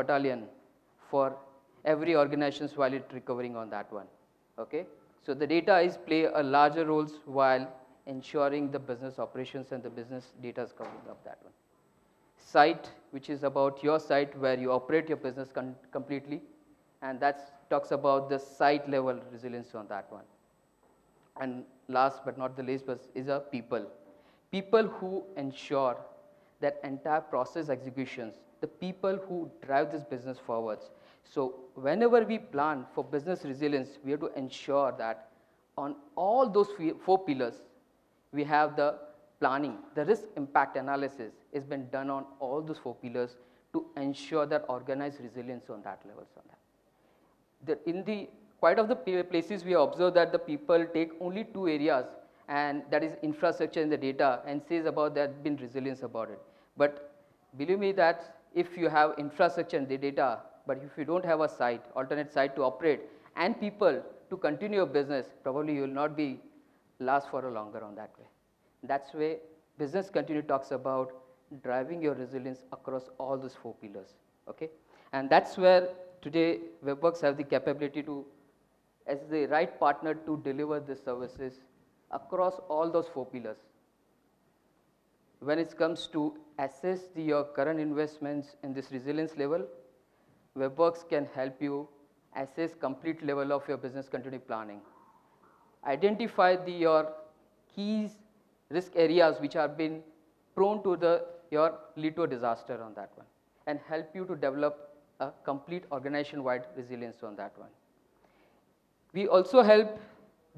battalion for every organizations while it's recovering on that one. Okay? So the data is play a larger roles while ensuring the business operations and the business data is covering up that one. Site, which is about your site where you operate your business completely, and that talks about the site level resilience on that one. And last but not the least was, is a people. People who ensure that entire process executions, the people who drive this business forwards. So whenever we plan for business resilience, we have to ensure that on all those four pillars, we have the planning, the risk impact analysis has been done on all those four pillars to ensure that organized resilience on that levels on that. The, in the quite of the places we observe that the people take only two areas and that is infrastructure and the data and says about that been resilience about it. But believe me that if you have infrastructure and the data, but if you don't have a site, alternate site to operate and people to continue your business, probably you will not be last for a longer on that way. That's why business continue talks about driving your resilience across all those four pillars. Okay, and that's where today WebWerks have the capability to, as the right partner to deliver the services across all those four pillars. When it comes to assess the, your current investments in this resilience level, WebWerks can help you assess complete level of your business continuity planning. Identify the, your keys, risk areas which have been prone to the, your lead to a disaster on that one and help you to develop a complete organization-wide resilience on that one. We also help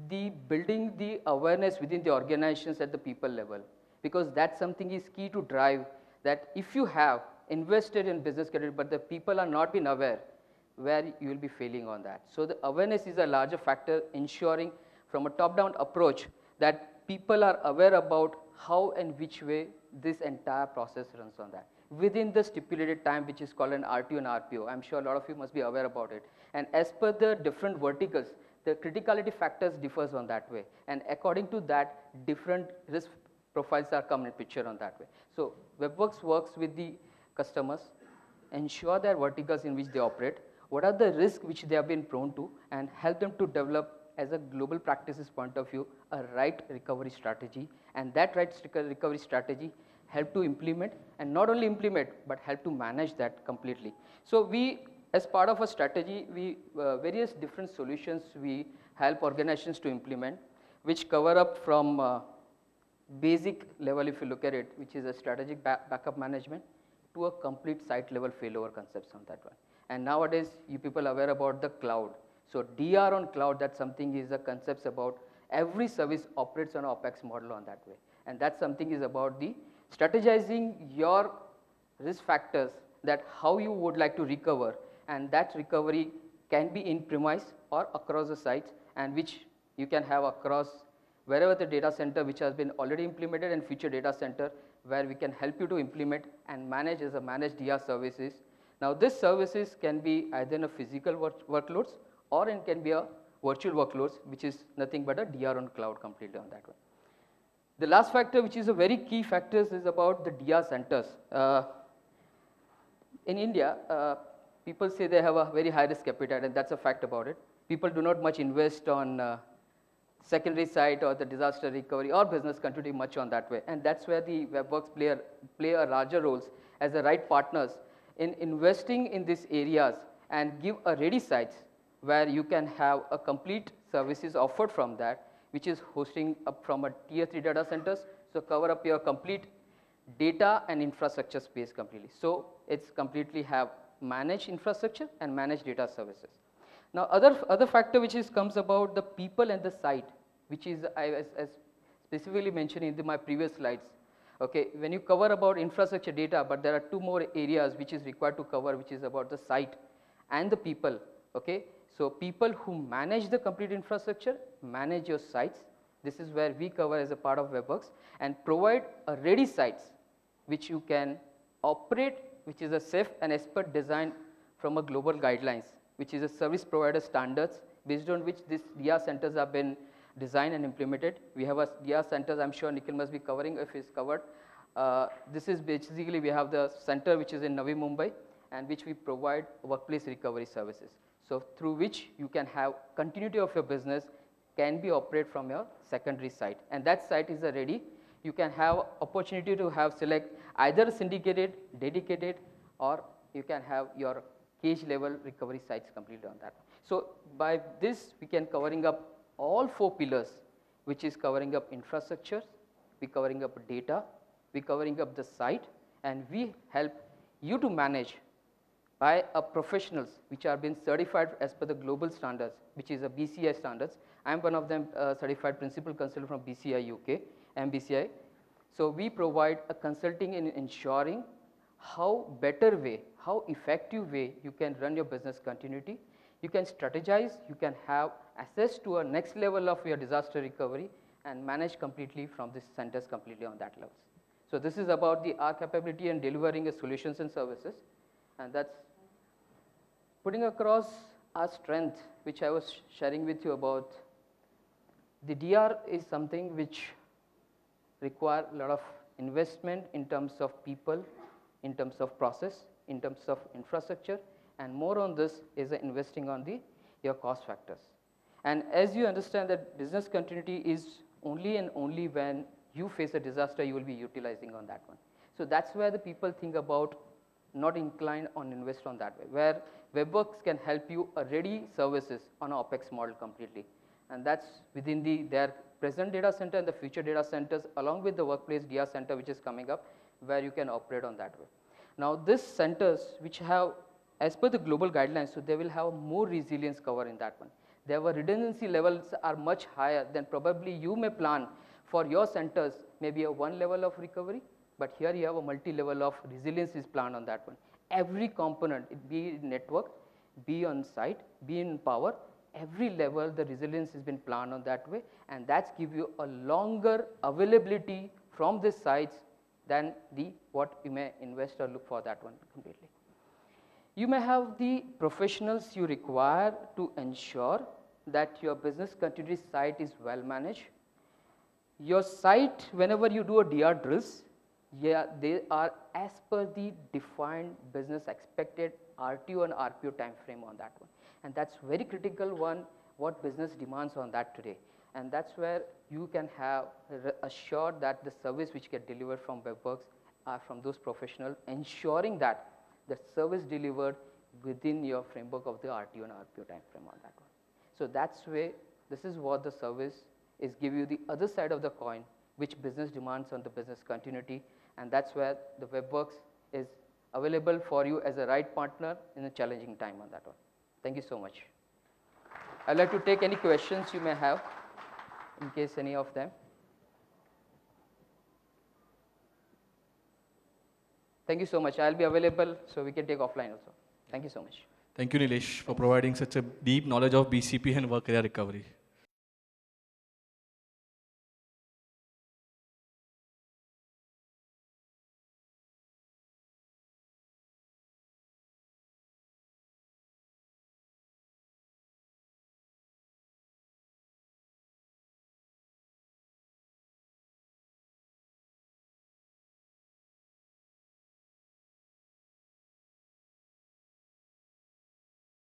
the building the awareness within the organizations at the people level because that's something is key to drive that if you have invested in business credit, but the people are not been aware where you will be failing on that. So the awareness is a larger factor ensuring from a top-down approach that people are aware about how and which way this entire process runs on that within the stipulated time which is called an RTO and RPO. I'm sure a lot of you must be aware about it. And as per the different verticals, the criticality factors differs on that way. And according to that, different risk profiles are come in picture on that way. So WebWerks works with the customers, ensure their verticals in which they operate, what are the risks which they have been prone to, and help them to develop as a global practices point of view, a right recovery strategy. And that right recovery strategy help to implement and not only implement, but help to manage that completely. So we as part of a strategy, we uh, various different solutions we help organizations to implement, which cover up from uh, basic level if you look at it, which is a strategic back backup management, to a complete site level failover concepts on that one. And nowadays, you people are aware about the cloud. So DR on cloud, that's something is a concepts about every service operates on OPEX model on that way. And that's something is about the strategizing your risk factors that how you would like to recover and that recovery can be in premise or across the sites and which you can have across wherever the data center which has been already implemented and future data center where we can help you to implement and manage as a managed DR services. Now this services can be either in a physical work workloads or it can be a virtual workloads which is nothing but a DR on cloud completely on that one. The last factor which is a very key factor is about the DR centers. Uh, in India, uh, people say they have a very high risk appetite and that's a fact about it. People do not much invest on uh, secondary site or the disaster recovery or business continuity much on that way. And that's where the WebWerks play a, play a larger roles as the right partners in investing in these areas and give a ready sites where you can have a complete services offered from that, which is hosting up from a tier 3 data centers. So cover up your complete data and infrastructure space completely. So it's completely have managed infrastructure and managed data services. Now, other, other factor which is comes about the people and the site, which is I as, specifically mentioned in the, my previous slides. Okay, when you cover about infrastructure data, but there are two more areas which is required to cover, which is about the site and the people. Okay, so people who manage the complete infrastructure, manage your sites. This is where we cover as a part of WebWerks and provide a ready sites which you can operate which is a safe and expert design from a global guidelines, which is a service provider standards based on which these DR centers have been designed and implemented. We have a DR centers, I'm sure Nikhil must be covering if it's covered. Uh, this is basically, we have the center which is in Navi Mumbai, and which we provide workplace recovery services. So through which you can have continuity of your business can be operate from your secondary site and that site is ready. You can have opportunity to have select either syndicated, dedicated or you can have your cage level recovery sites completely on that. So by this we can covering up all four pillars which is covering up infrastructure, we covering up data, we covering up the site and we help you to manage by a professionals which are being certified as per the global standards which is a BCI standards. I am one of them uh, certified principal consultant from BCI UK, MBCI. So we provide a consulting in ensuring how better way, how effective way you can run your business continuity. You can strategize, you can have access to a next level of your disaster recovery and manage completely from this centers completely on that levels. So this is about the our capability and delivering solutions and services and that's putting across our strength which I was sharing with you about the DR is something which require a lot of investment in terms of people, in terms of process, in terms of infrastructure and more on this is investing on the your cost factors. And as you understand that business continuity is only and only when you face a disaster you will be utilizing on that one. So that's where the people think about not inclined on invest on that way, where WebWerks can help you ready services on a OPEX model completely. And that's within the their present data center and the future data centers along with the workplace DR center which is coming up where you can operate on that way. Now these centers which have as per the global guidelines, so they will have more resilience cover in that one. Their redundancy levels are much higher than probably you may plan for your centers maybe a one level of recovery, but here you have a multi-level of resilience is planned on that one. Every component, be network, be on site, be in power, every level the resilience has been planned on that way and that's give you a longer availability from the sites than the what you may invest or look for that one completely. You may have the professionals you require to ensure that your business continuity site is well managed. Your site, whenever you do a DR drills, yeah, they are as per the defined business expected RTO and RPO time frame on that one. And that's very critical one, what business demands on that today. And that's where you can have assured that the service which get delivered from WebWerks are from those professionals, ensuring that the service delivered within your framework of the RTO and RPO time frame on that one. So that's way, this is what the service is give you the other side of the coin, which business demands on the business continuity, and that's where the WebWerks is available for you as a right partner in a challenging time on that one. Thank you so much. I'd like to take any questions you may have, in case any of them. Thank you so much. I'll be available so we can take offline also. Thank you so much. Thank you, Nilesh, for providing such a deep knowledge of BCP and work area recovery.